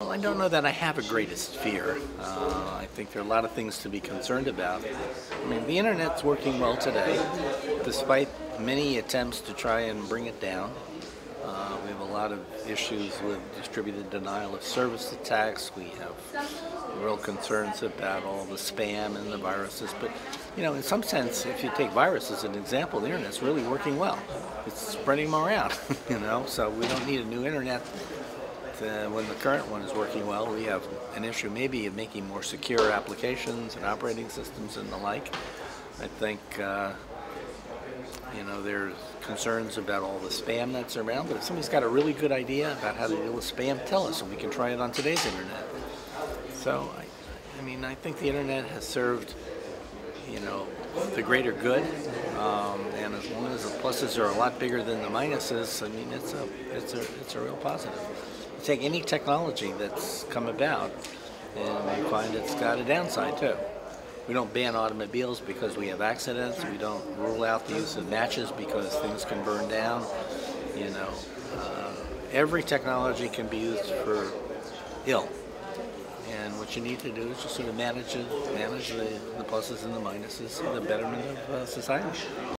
Well, I don't know that I have a greatest fear. Uh, I think there are a lot of things to be concerned about. I mean, the internet's working well today, despite many attempts to try and bring it down. Uh, we have a lot of issues with distributed denial of service attacks. We have real concerns about all the spam and the viruses. But, you know, in some sense, if you take virus as an example, the internet's really working well. It's spreading them around, you know, so we don't need a new internet uh, when the current one is working well, we have an issue maybe of making more secure applications and operating systems and the like. I think, uh, you know, there's concerns about all the spam that's around, but if somebody's got a really good idea about how to deal with spam, tell us and we can try it on today's internet. So, I, I mean, I think the internet has served, you know, the greater good, um, and as long as the pluses are a lot bigger than the minuses, I mean, it's a, it's a, it's a real positive take any technology that's come about and we find it's got a downside too. We don't ban automobiles because we have accidents. We don't rule out the use of matches because things can burn down. You know, uh, every technology can be used for ill. And what you need to do is just sort of manage it, manage the, the pluses and the minuses for the betterment of uh, society.